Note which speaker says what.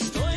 Speaker 1: estoy